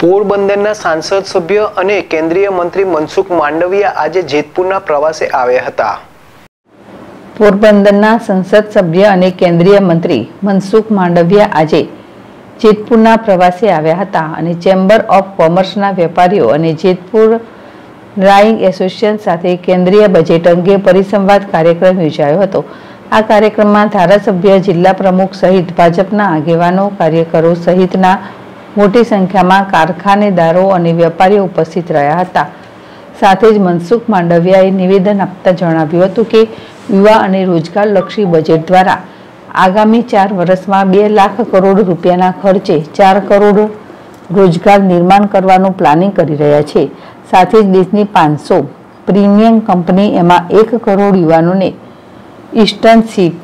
પોરબંદરના સાંસદ સભ્ય અને કેન્દ્રીય મંત્રી મનસુખ માંડવિયા આજે જેતપુરના પ્રવાસે આવ્યા હતા. પોરબંદરના સંસદ સભ્ય અને કેન્દ્રીય મંત્રી મનસુખ માંડવિયા આજે જેતપુરના પ્રવાસે આવ્યા હતા અને ચેમ્બર ઓફ કોમર્સના વેપારીઓ અને જેતપુર ડ્રાઇંગ એસોસિએશન સાથે કેન્દ્રીય બજેટ અંગે પરિસંવાદ કાર્યક્રમ યોજાયો હતો. આ કાર્યક્રમમાં ધારાસભ્ય, જિલ્લા પ્રમુખ સહિત ભાજપના આગેવાનો, કાર્યકરો સહિતના મોટી સંખ્યામાં કારખાનેદારો અને વેપારીઓ ઉપસ્થિત રહ્યા હતા. સાથે જ મનસુખ માંડવિયાએ નિવેદન આપતા જણાવ્યું હતું કે, યુવા અને રોજગારલક્ષી બજેટ દ્વારા આગામી ચાર વર્ષમાં બે લાખ કરોડ રૂપિયાના ખર્ચે ચાર કરોડ રોજગાર નિર્માણ કરવાનું પ્લાનિંગ કરી રહ્યા છે. સાથે જ દેશની પાંચસો પ્રીમિયમ કંપની એમાં એક કરોડ યુવાનોને ઇસ્ટર્નશીપ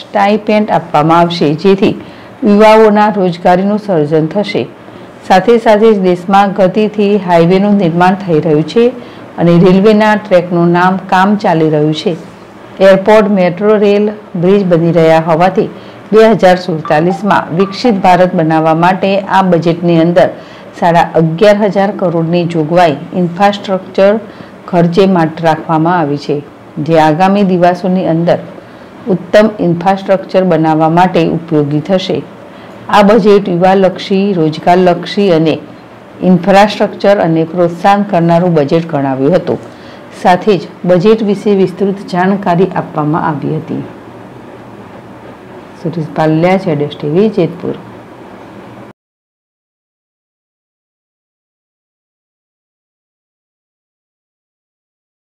સ્ટાઇપેન્ટ આપવામાં આવશે. જેથી યુવાઓના રોજગારીનું સર્જન થશે. સાથે સાથે જ દેશમાં ગતિથી હાઈવેનું નિર્માણ થઈ રહ્યું છે અને રેલવેના ટ્રેકનું નામ કામ ચાલી રહ્યું છે. એરપોર્ટ, મેટ્રો, રેલ, બ્રિજ બની રહ્યા હોવાથી બે હજાર સુડતાલીસમાં વિકસિત ભારત બનાવવા માટે આ બજેટની અંદર સાડા અગિયાર હજાર કરોડની જોગવાઈ ઇન્ફ્રાસ્ટ્રક્ચર ખર્ચે માટે રાખવામાં આવી છે. જે આગામી દિવસોની અંદર ઉત્તમ ઇન્ફ્રાસ્ટ્રક્ચર બનાવવા માટે ઉપયોગી થશે. આ બજેટ યુવાલક્ષી, રોજગારલક્ષી અને ઇન્ફ્રાસ્ટ્રક્ચર અને પ્રોત્સાહન કરનારું બજેટ ગણાવ્યું હતું. સાથે જ બજેટ વિશે વિસ્તૃત જાણકારી આપવામાં આવી હતી. સુરેશ પાલ્યા છે ટીવી, જેતપુર.